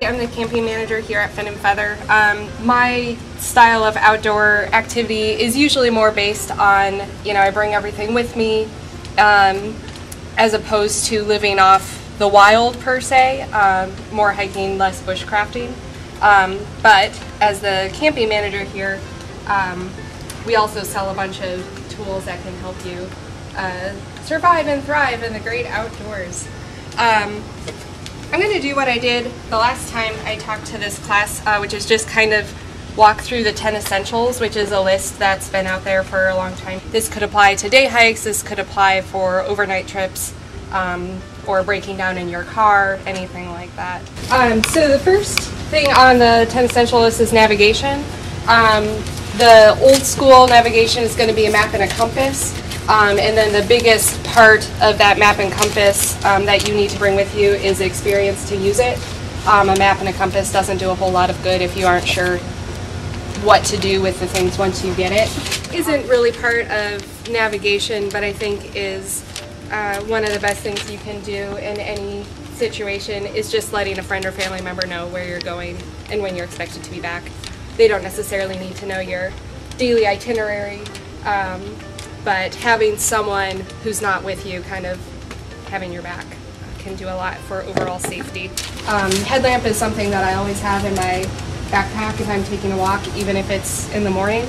I'm the camping manager here at Fin and Feather. Um, my style of outdoor activity is usually more based on, you know, I bring everything with me, um, as opposed to living off the wild per se, um, more hiking, less bushcrafting. Um, but as the camping manager here, um, we also sell a bunch of tools that can help you uh, survive and thrive in the great outdoors. I'm going to do what I did the last time I talked to this class, uh, which is just kind of walk through the 10 essentials, which is a list that's been out there for a long time. This could apply to day hikes, this could apply for overnight trips, um, or breaking down in your car, anything like that. Um, so the first thing on the 10 essential list is navigation. Um, the old school navigation is going to be a map and a compass. Um, and then the biggest part of that map and compass um, that you need to bring with you is experience to use it. Um, a map and a compass doesn't do a whole lot of good if you aren't sure what to do with the things once you get it. Isn't really part of navigation, but I think is uh, one of the best things you can do in any situation is just letting a friend or family member know where you're going and when you're expected to be back. They don't necessarily need to know your daily itinerary. But having someone who's not with you kind of having your back can do a lot for overall safety. Um, headlamp is something that I always have in my backpack if I'm taking a walk, even if it's in the morning.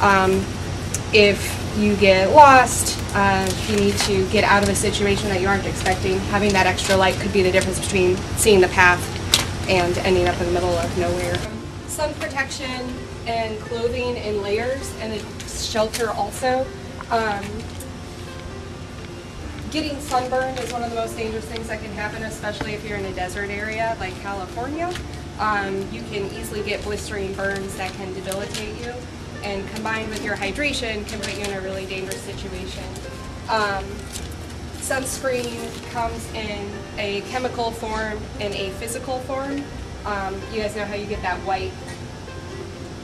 Um, if you get lost, uh, if you need to get out of a situation that you aren't expecting, having that extra light could be the difference between seeing the path and ending up in the middle of nowhere. Sun protection and clothing in layers and shelter also. Um, getting sunburned is one of the most dangerous things that can happen, especially if you're in a desert area like California. Um, you can easily get blistering burns that can debilitate you, and combined with your hydration can put you in a really dangerous situation. Um, sunscreen comes in a chemical form and a physical form. Um, you guys know how you get that white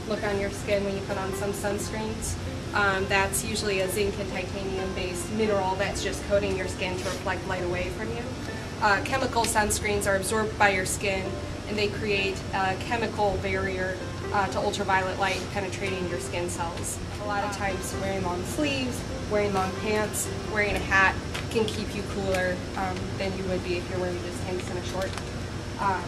look on your skin when you put on some sunscreens. Um, that's usually a zinc and titanium based mineral that's just coating your skin to reflect light away from you. Uh, chemical sunscreens are absorbed by your skin and they create a chemical barrier uh, to ultraviolet light penetrating your skin cells. A lot of times wearing long sleeves, wearing long pants, wearing a hat can keep you cooler um, than you would be if you're wearing just tanks and a short. Um,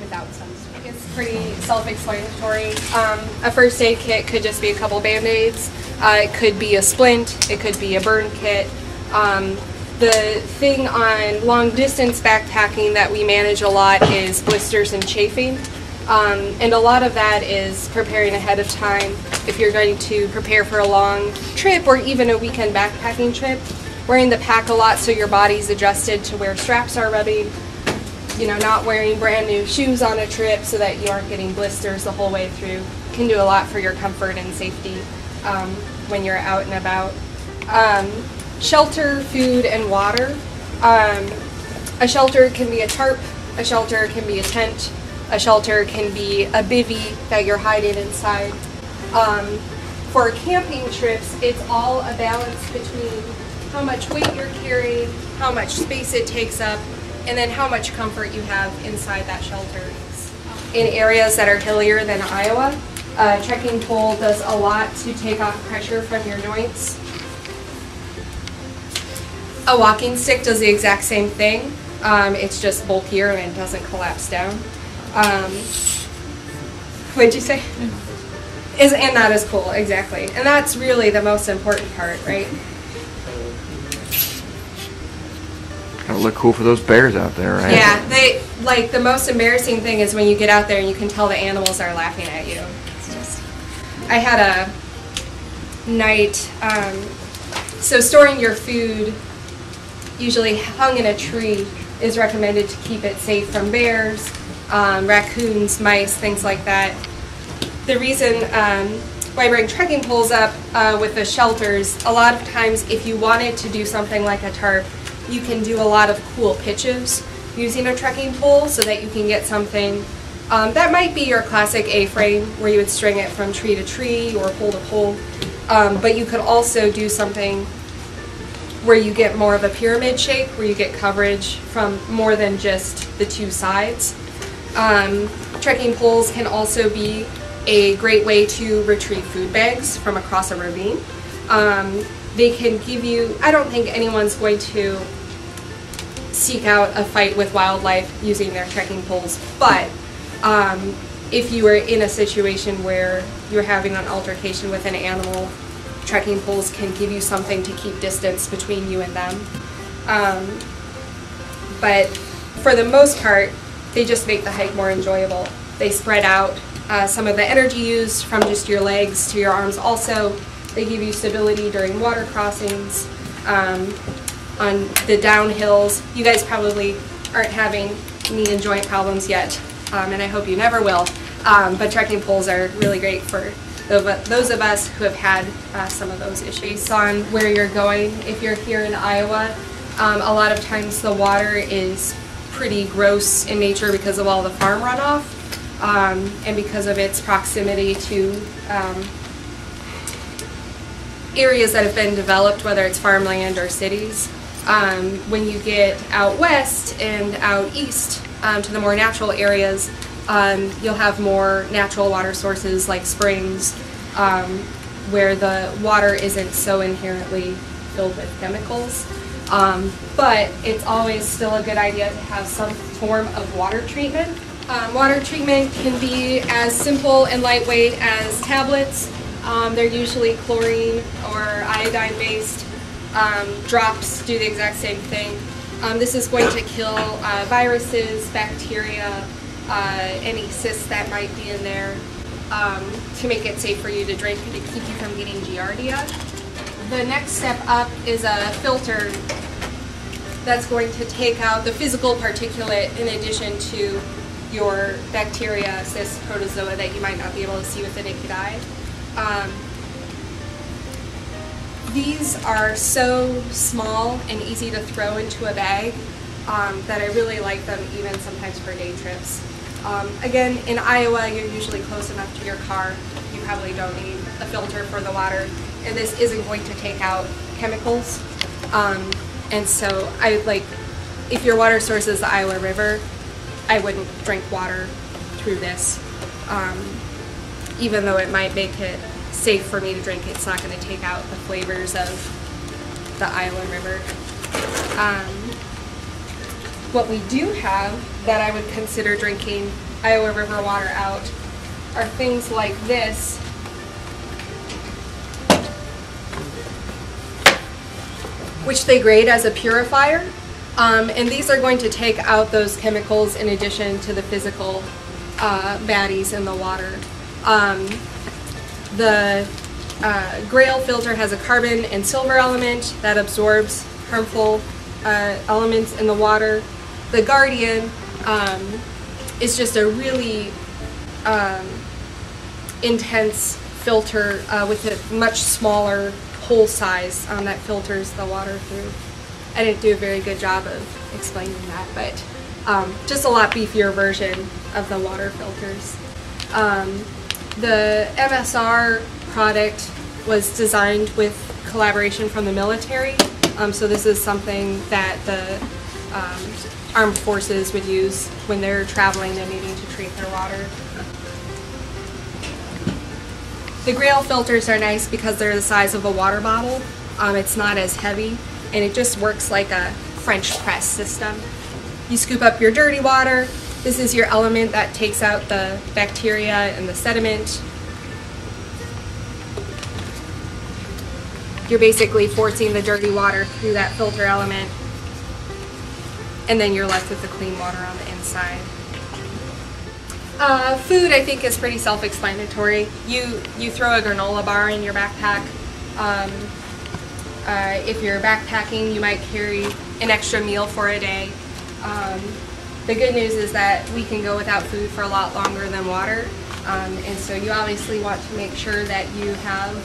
without sunscreen. It's pretty self-explanatory. Um, a first aid kit could just be a couple band-aids. Uh, it could be a splint. It could be a burn kit. Um, the thing on long distance backpacking that we manage a lot is blisters and chafing. Um, and a lot of that is preparing ahead of time. If you're going to prepare for a long trip or even a weekend backpacking trip, wearing the pack a lot so your body's adjusted to where straps are rubbing, you know, not wearing brand new shoes on a trip so that you aren't getting blisters the whole way through can do a lot for your comfort and safety um, when you're out and about. Um, shelter, food, and water. Um, a shelter can be a tarp, a shelter can be a tent, a shelter can be a bivy that you're hiding inside. Um, for camping trips, it's all a balance between how much weight you're carrying, how much space it takes up, and then how much comfort you have inside that shelter. In areas that are hillier than Iowa, a trekking pole does a lot to take off pressure from your joints. A walking stick does the exact same thing. Um, it's just bulkier and it doesn't collapse down. Um, what'd you say? Is and that is cool, exactly. And that's really the most important part, right? Gotta look cool for those bears out there, right? Yeah, they like the most embarrassing thing is when you get out there and you can tell the animals are laughing at you. It's just. I had a night. Um, so storing your food, usually hung in a tree, is recommended to keep it safe from bears, um, raccoons, mice, things like that. The reason um, why I bring trekking poles up uh, with the shelters, a lot of times if you wanted to do something like a tarp, you can do a lot of cool pitches using a trekking pole so that you can get something um, that might be your classic A-frame where you would string it from tree to tree or pole to pole. Um, but you could also do something where you get more of a pyramid shape, where you get coverage from more than just the two sides. Um, trekking poles can also be a great way to retrieve food bags from across a ravine. Um, they can give you, I don't think anyone's going to seek out a fight with wildlife using their trekking poles, but um, if you are in a situation where you're having an altercation with an animal, trekking poles can give you something to keep distance between you and them. Um, but for the most part, they just make the hike more enjoyable. They spread out uh, some of the energy used from just your legs to your arms also. They give you stability during water crossings. Um, on the downhills, you guys probably aren't having knee and joint problems yet, um, and I hope you never will. Um, but trekking poles are really great for those of us who have had uh, some of those issues. Based on where you're going, if you're here in Iowa, um, a lot of times the water is pretty gross in nature because of all the farm runoff um, and because of its proximity to um, areas that have been developed, whether it's farmland or cities. Um, when you get out west and out east um, to the more natural areas, um, you'll have more natural water sources like springs um, where the water isn't so inherently filled with chemicals. Um, but it's always still a good idea to have some form of water treatment. Um, water treatment can be as simple and lightweight as tablets. They're usually chlorine or iodine based. Um, drops do the exact same thing. Um, this is going to kill uh, viruses, bacteria, uh, any cysts that might be in there um, to make it safe for you to drink and to keep you from getting giardia. The next step up is a filter that's going to take out the physical particulate in addition to your bacteria, cysts, protozoa that you might not be able to see with the naked eye. Um, these are so small and easy to throw into a bag um, that I really like them even sometimes for day trips. Um, again, in Iowa, you're usually close enough to your car. You probably don't need a filter for the water, and this isn't going to take out chemicals. Um, and so I like, if your water source is the Iowa River, I wouldn't drink water through this. Um, even though it might make it safe for me to drink, it's not going to take out the flavors of the Iowa River. Um, what we do have that I would consider drinking Iowa River water out are things like this. which they grade as a purifier. Um, and these are going to take out those chemicals in addition to the physical uh, baddies in the water. Um, the uh, Grayl filter has a carbon and silver element that absorbs harmful uh, elements in the water the Guardian um, is just a really um, intense filter uh, with a much smaller hole size um, that filters the water through. I didn't do a very good job of explaining that, but um, just a lot beefier version of the water filters. The MSR product was designed with collaboration from the military, um, so this is something that the um, armed forces would use when they're traveling and needing to treat their water. The Grayl filters are nice because they're the size of a water bottle. Um, it's not as heavy and it just works like a French press system. You scoop up your dirty water. This is your element that takes out the bacteria and the sediment. You're basically forcing the dirty water through that filter element and then you're left with the clean water on the inside. Uh, food, I think, is pretty self-explanatory. You you throw a granola bar in your backpack. Um, uh, if you're backpacking, you might carry an extra meal for a day. Um, the good news is that we can go without food for a lot longer than water, um, and so you obviously want to make sure that you have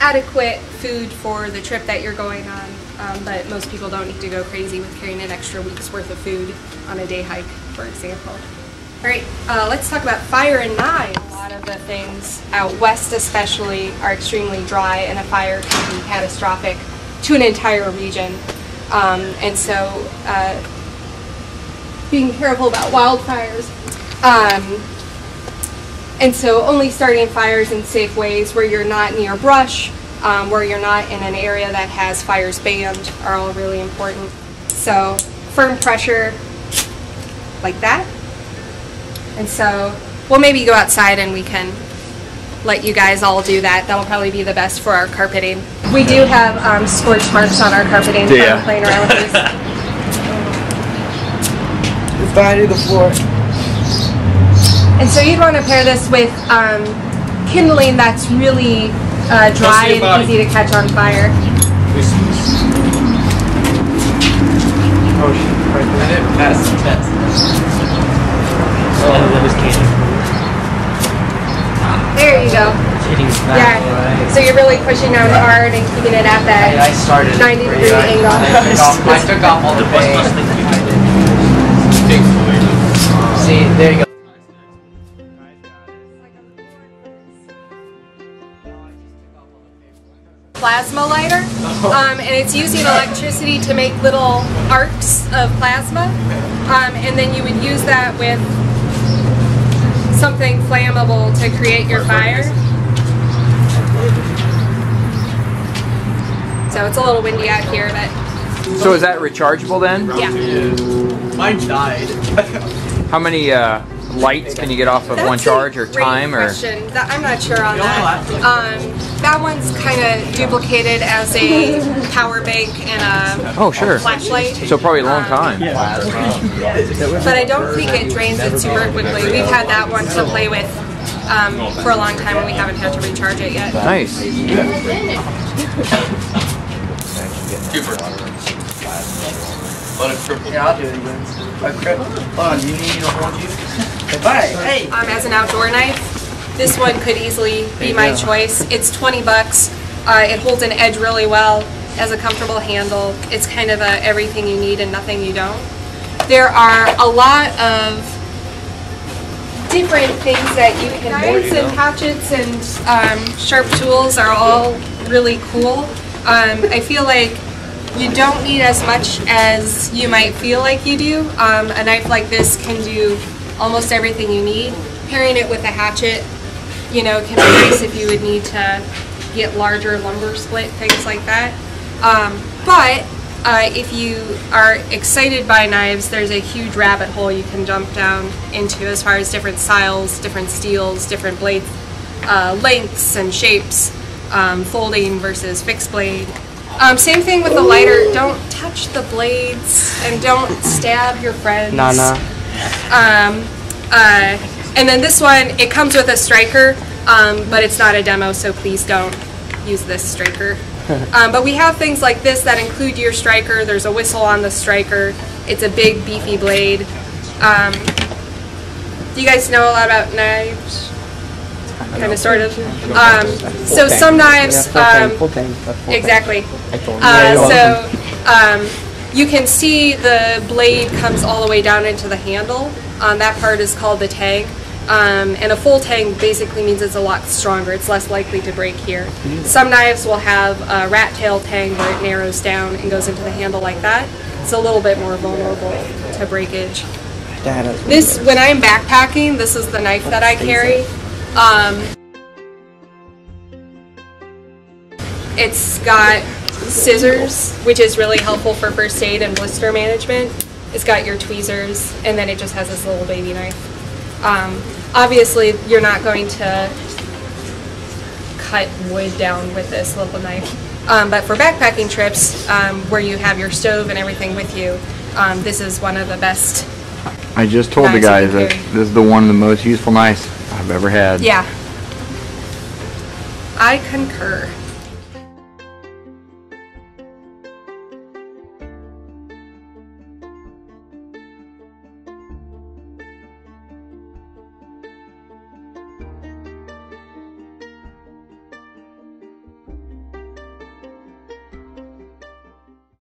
adequate food for the trip that you're going on, um, but most people don't need to go crazy with carrying an extra week's worth of food on a day hike, for example. All right, uh, let's talk about fire and knives. A lot of the things out west especially are extremely dry and a fire can be catastrophic to an entire region. Um, and so uh, being careful about wildfires Um, and so only starting fires in safe ways where you're not near brush, um, where you're not in an area that has fires banned are all really important. So firm pressure like that. And so we'll maybe go outside and we can let you guys all do that. That'll probably be the best for our carpeting. We do have um, scorch marks on our carpeting Do from playing around with these. It's fine to the floor. And so you'd want to pair this with um, kindling that's really uh, dry and body. easy to catch on fire. Oh shit. Right I there. didn't pass the test. Oh, that was Katie. There you go. Katie's Yeah. So you're really pushing down hard and keeping it at I, I that. started 90 where degree you- angle. I took off, I took off all the bait. See, there you go. Plasma lighter, um, and it's using electricity to make little arcs of plasma, um, and then you would use that with something flammable to create your fire. So it's a little windy out here, but So is that rechargeable then? yeah. Mine died. How many uh, lights can you get off of one That's a charge or great time or? question. That- I'm not sure on that. Um, that one's kind of duplicated as a power bank and a Oh sure. flashlight. So probably a long time. But I don't think it drains it super quickly. We've had that one to play with um, for a long time and we haven't had to recharge it yet. Nice. Let it triple. Yeah, I'll do it again. Okay. Hold on, you need me to hold you? Bye. Hey. Um, as an outdoor knife, this one could easily be my choice. It's 20 bucks. Uh, it holds an edge really well, has a comfortable handle. It's kind of a everything you need and nothing you don't. There are a lot of different things that you can knives and hatchets and um, sharp tools are all really cool. Um, I feel like you don't need as much as you might feel like you do. Um, a knife like this can do almost everything you need. Pairing it with a hatchet, you know, can be nice if you would need to get larger lumber split, things like that. Um, but uh, if you are excited by knives, there's a huge rabbit hole you can jump down into as far as different styles, different steels, different blade uh, lengths and shapes, um, folding versus fixed blade. Um, same thing with the lighter. Don't touch the blades and don't stab your friends. Nah, nah. Um, uh, and then this one, it comes with a striker, um, but it's not a demo, so please don't use this striker. um, but we have things like this that include your striker. There's a whistle on the striker. It's a big, beefy blade. Um, do you guys know a lot about knives? Kind of, sort of. Um, so some knives. Um, full tank. Full tank. Exactly. Uh, so um, you can see the blade comes all the way down into the handle. Um, that part is called the tang. Um, and a full tang basically means it's a lot stronger. It's less likely to break here. Some knives will have a rat tail tang where it narrows down and goes into the handle like that. It's a little bit more vulnerable to breakage. Dad, that's what This, when I'm backpacking, this is the knife that I carry. Um, it's got scissors, which is really helpful for first aid and blister management. It's got your tweezers, and then it just has this little baby knife. Um, obviously, you're not going to cut wood down with this little knife. Um, but for backpacking trips, um, where you have your stove and everything with you, um, this is one of the best I just told the guys that this is the one of the most useful knives I've ever had. Yeah. I concur.